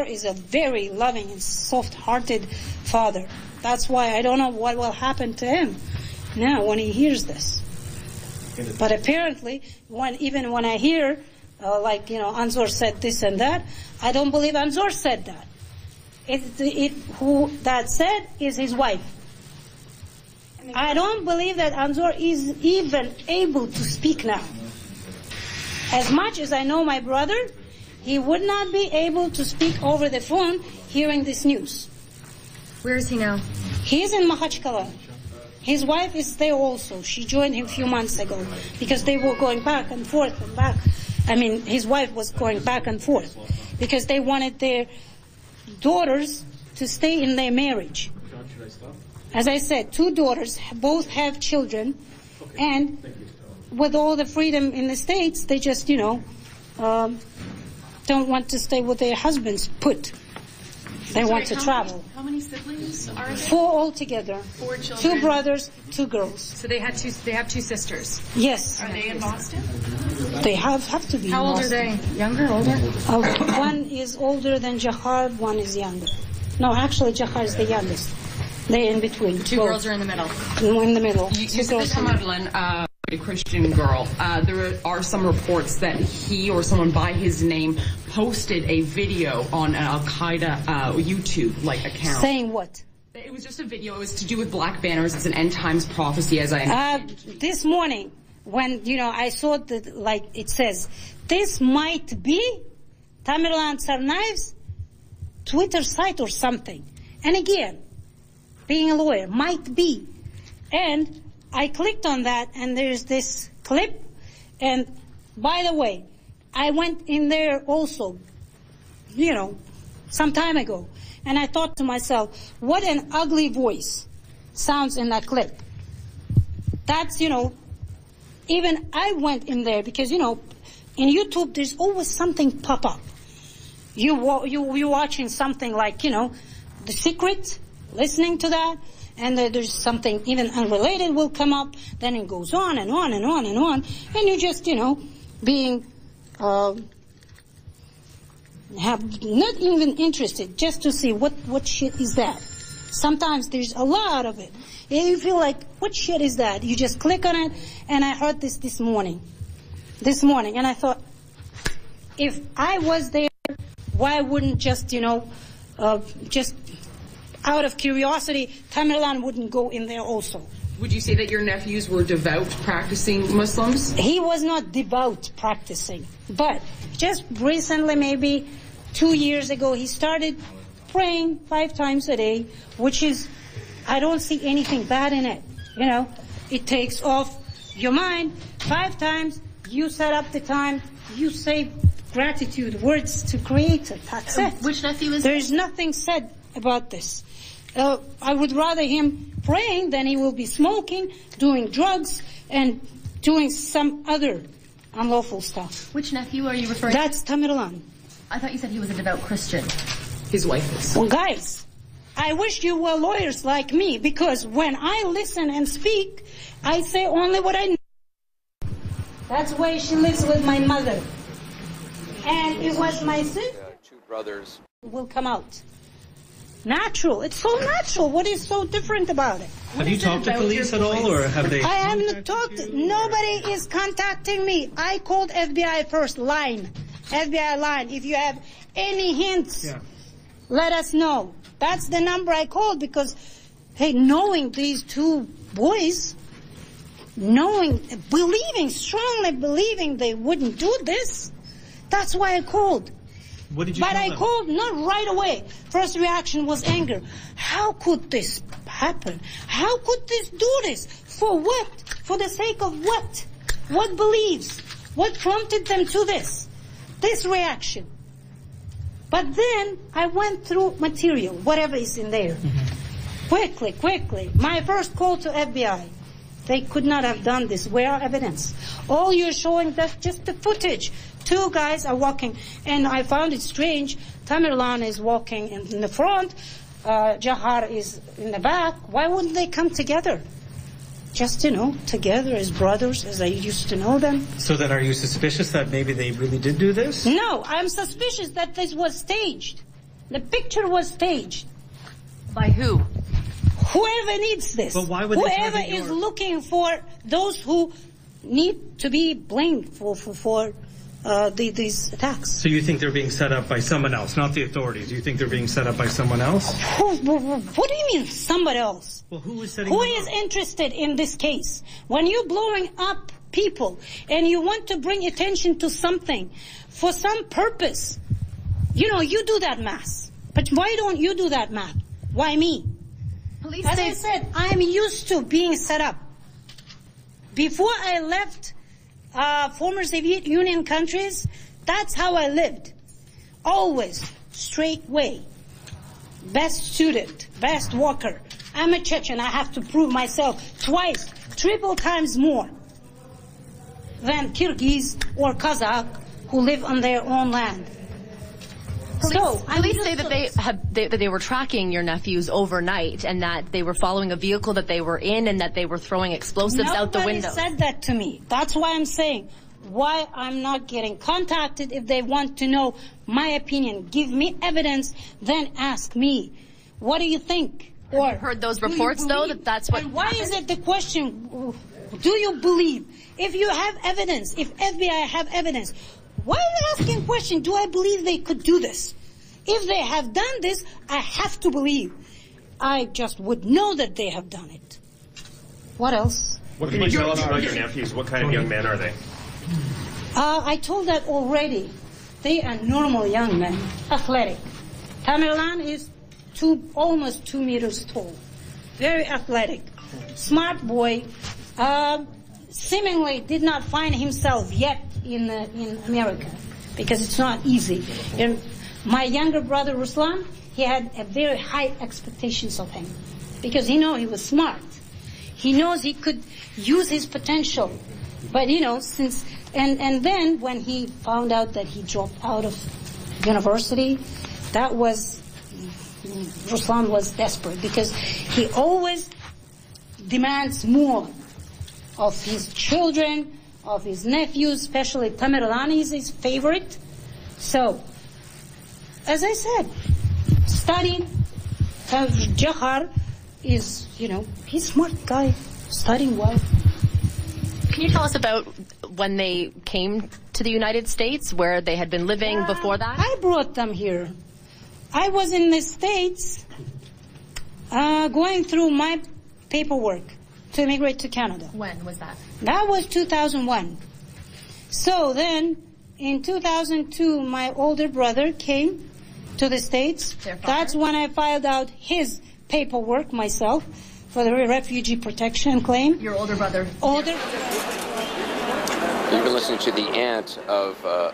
Is a very loving and soft-hearted father. That's why I don't know what will happen to him now when he hears this. But apparently, when even when I hear, uh, like you know, Anzor said this and that, I don't believe Anzor said that. It, it, who that said is his wife. I don't believe that Anzor is even able to speak now. As much as I know my brother, he would not be able to speak over the phone hearing this news. Where is he now? He's in Makhachkala. His wife is there also. She joined him a few months ago because they were going back and forth and back. I mean, his wife was going back and forth because they wanted their daughters to stay in their marriage. As I said, two daughters both have children, and with all the freedom in the states, they just, you know, um, don't want to stay with their husbands put. They want to how travel. Many, how many siblings are there? Four altogether. Four children. Two brothers, two girls. So they had two. They have two sisters. Yes. Are they in Boston? They have, have to be. How old are they? Younger, older? Uh, one is older than Jahar, one is younger. No, actually, Jahar is the youngest. They're in between. Two both. girls are in the middle. in the middle. You, Two you said girls that in the Tamerlan, uh, a Christian girl. Uh, there are some reports that he or someone by his name posted a video on an Al Qaeda uh, YouTube like account. Saying what? it was just a video. It was to do with black banners. It's an end times prophecy, as I Uh, this morning, when you know, I saw that, like it says, this might be Tamerlan Tsarnaev's Twitter site or something. And again, being a lawyer, might be. And I clicked on that, and there's this clip. And by the way, I went in there also, you know, some time ago, and I thought to myself, what an ugly voice sounds in that clip. That's, you know, even I went in there because, you know, in YouTube there's always something pop up. You, you, you're watching something like, you know, The Secret, listening to that, and there's something even unrelated will come up, then it goes on and on and on and on, and you just, you know, being, uh, have not even interested just to see what, what shit is that. Sometimes there's a lot of it. And you feel like, what shit is that? You just click on it, and I heard this this morning. This morning, and I thought, if I was there, why wouldn't just, you know, uh, just out of curiosity, Tamerlan wouldn't go in there also. Would you say that your nephews were devout, practicing Muslims? He was not devout practicing, but just recently, maybe two years ago, he started praying five times a day, which is, I don't see anything bad in it. You know, it takes off your mind five times. You set up the time. You say gratitude words to Creator. That's uh, it. Which nephew is? There's nothing said about this. Uh, I would rather him praying than he will be smoking, doing drugs, and doing some other unlawful stuff. Which nephew are you referring? To? That's Tamerlan. I thought you said he was a devout Christian. His wife is. Well, guys, I wish you were lawyers like me because when I listen and speak, I say only what I know. That's why she lives with my mother. And it was my sister two brothers. will come out. Natural. It's so natural. What is so different about it? Have you talked to police at all, or have they? I haven't talked. Nobody is contacting me. I called FBI first line. FBI line. If you have any hints, Yeah. let us know. That's the number I called because, hey, knowing these two boys, knowing, believing, strongly believing they wouldn't do this, that's why I called. What did you But I them? called not right away. First reaction was anger. How could this happen? How could this do this? For what? For the sake of what? What beliefs? What prompted them to this? This reaction. But then I went through material, whatever is in there. Mm-hmm. Quickly, quickly. My first call to FBI. They could not have done this. Where are evidence? All you're showing that's just the footage. Two guys are walking, and I found it strange. Tamerlan is walking in, in the front, uh, Jahar is in the back. Why wouldn't they come together? Just, you know, together as brothers, as I used to know them. So then, are you suspicious that maybe they really did do this? No, I'm suspicious that this was staged. The picture was staged. By who? Whoever needs this, But why would whoever is your- looking for those who need to be blamed for for, for uh, the, these attacks. So you think they're being set up by someone else, not the authorities? You think they're being set up by someone else? Who, what do you mean somebody else? Well, who is setting Who is up? interested in this case? When you're blowing up people and you want to bring attention to something for some purpose, you know, you do that math. But why don't you do that math? Why me? Police As I said, I'm used to being set up. Before I left uh, former Soviet Union countries, that's how I lived. Always straight way. Best student, best worker. I'm a Chechen. I have to prove myself twice, triple times more than Kyrgyz or Kazakh who live on their own land. Police, so, police say that they have they, that they were tracking your nephews overnight, and that they were following a vehicle that they were in, and that they were throwing explosives out the window. Nobody said that to me. That's why I'm saying why I'm not getting contacted if they want to know my opinion. Give me evidence, then ask me. What do you think? Or you heard those reports, though, that that's what And why is it the question? Do you believe? If you have evidence, if FBI have evidence, why are you asking question? Do I believe they could do this? If they have done this, I have to believe. I just would know that they have done it. What else? What can you tell us about your nephews? What kind of young men are they? Uh, I told that already. They are normal young men, athletic. Tamerlan is two, almost two meters tall, very athletic, smart boy. Uh, seemingly did not find himself yet in uh, in America because it's not easy. My younger brother Ruslan, he had a very high expectations of him because he know he was smart. He knows he could use his potential. But you know, since and and then when he found out that he dropped out of university, that was Ruslan was desperate because he always demands more of his children, of his nephews, especially Tamerlani is his favorite. So, as I said, studying uh, Jahar is, you know, he's a smart guy, studying well. Can you tell us about when they came to the United States, where they had been living before that? I brought them here. I was in the States uh, going through my paperwork to immigrate to Canada. when was that? That was 2001. So then, in 2002, my older brother came to the States. That's when I filed out his paperwork myself for the refugee protection claim. Your older brother. Older. You've been listening to the aunt of uh,